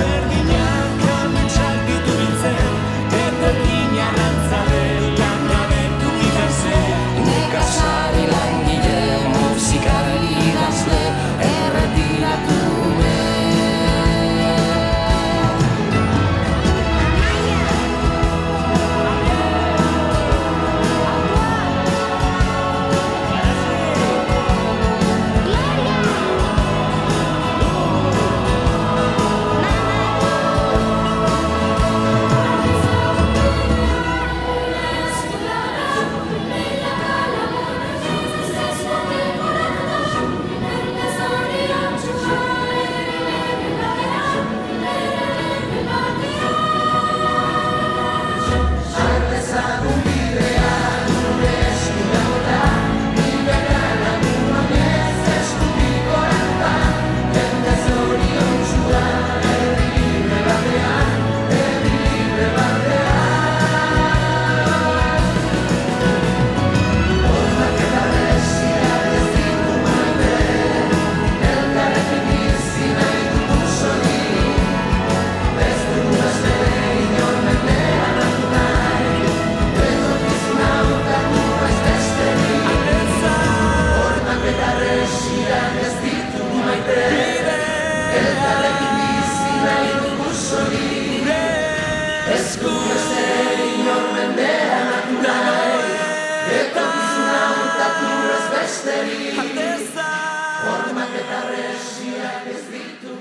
perdido. esku Beste inor mendean hartu nahi Etorkizuna untatu ez besterik Hormak eta resiak ez ditu